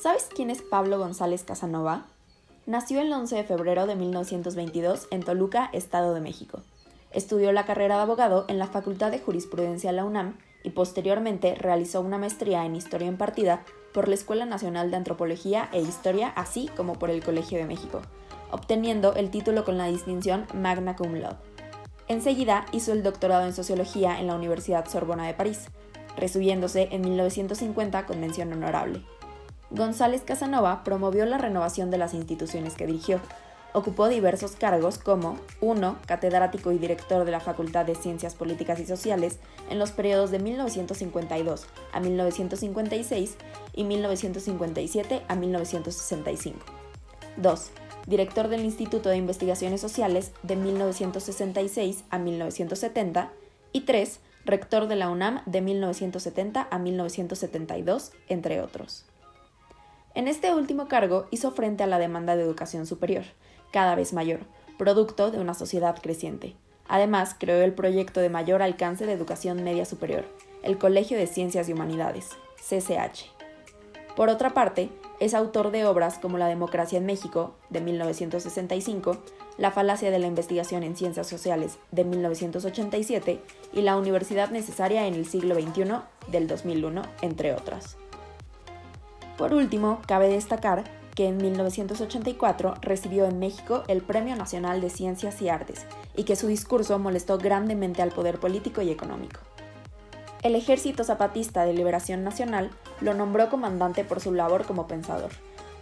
¿Sabes quién es Pablo González Casanova? Nació el 11 de febrero de 1922 en Toluca, Estado de México. Estudió la carrera de abogado en la Facultad de Jurisprudencia de la UNAM y posteriormente realizó una maestría en Historia impartida por la Escuela Nacional de Antropología e Historia, así como por el Colegio de México, obteniendo el título con la distinción Magna Cum Laude. Enseguida hizo el doctorado en Sociología en la Universidad Sorbona de París, recibiéndose en 1950 con mención honorable. González Casanova promovió la renovación de las instituciones que dirigió. Ocupó diversos cargos como 1. catedrático y director de la Facultad de Ciencias Políticas y Sociales en los periodos de 1952 a 1956 y 1957 a 1965. 2. Director del Instituto de Investigaciones Sociales de 1966 a 1970 y 3. Rector de la UNAM de 1970 a 1972, entre otros. En este último cargo hizo frente a la demanda de educación superior, cada vez mayor, producto de una sociedad creciente. Además, creó el proyecto de mayor alcance de educación media superior, el Colegio de Ciencias y Humanidades, CCH. Por otra parte, es autor de obras como La democracia en México, de 1965, La falacia de la investigación en ciencias sociales, de 1987, y La universidad necesaria en el siglo XXI, del 2001, entre otras. Por último, cabe destacar que en 1984 recibió en México el Premio Nacional de Ciencias y Artes y que su discurso molestó grandemente al poder político y económico. El Ejército Zapatista de Liberación Nacional lo nombró comandante por su labor como pensador.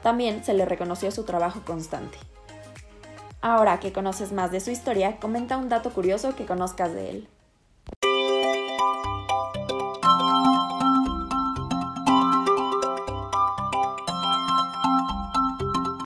También se le reconoció su trabajo constante. Ahora que conoces más de su historia, comenta un dato curioso que conozcas de él.